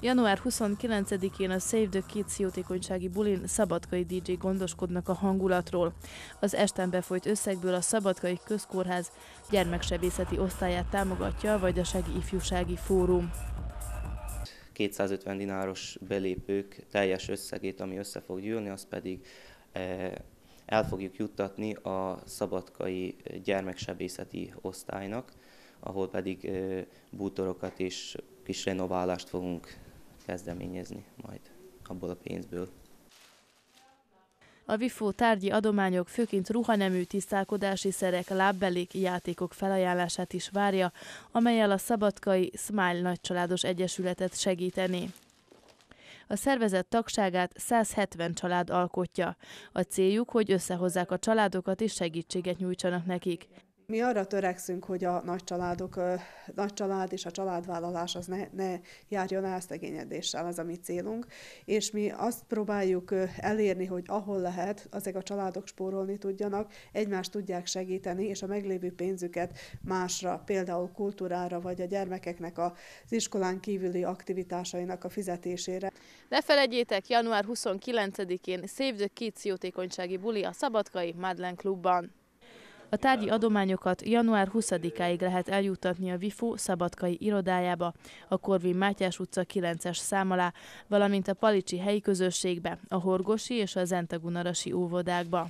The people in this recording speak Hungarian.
Január 29-én a Save the Kids jótékonysági bulin szabadkai DJ gondoskodnak a hangulatról. Az esten befolyt összegből a Szabadkai Közkórház gyermeksebészeti osztályát támogatja, vagy a Segi Ifjúsági Fórum. 250 dináros belépők teljes összegét, ami össze fog gyűlni, az pedig eh, el fogjuk juttatni a szabadkai gyermeksebészeti osztálynak, ahol pedig eh, bútorokat és kis renoválást fogunk kezdeményezni majd abból a pénzből. A WIFO tárgyi adományok főként ruhanemű tisztálkodási szerek, lábbelék, játékok felajánlását is várja, amelyel a Szabadkai Smile Nagycsaládos Egyesületet segíteni. A szervezet tagságát 170 család alkotja. A céljuk, hogy összehozzák a családokat és segítséget nyújtsanak nekik. Mi arra törekszünk, hogy a nagy családok, nagy család és a családvállalás az ne, ne járjon el szegényedéssel, az a mi célunk, és mi azt próbáljuk elérni, hogy ahol lehet, ezek a családok spórolni tudjanak, egymást tudják segíteni, és a meglévő pénzüket másra, például kultúrára, vagy a gyermekeknek az iskolán kívüli aktivitásainak a fizetésére. Ne felejtjétek, január 29-én Save the Kids jótékonysági buli a Szabadkai Madlen Klubban. A tárgyi adományokat január 20-áig lehet eljuttatni a VIFU szabadkai irodájába, a Korvin Mátyás utca 9-es szám alá, valamint a Palicsi helyi közösségbe, a Horgosi és a Zentagunarasi óvodákba.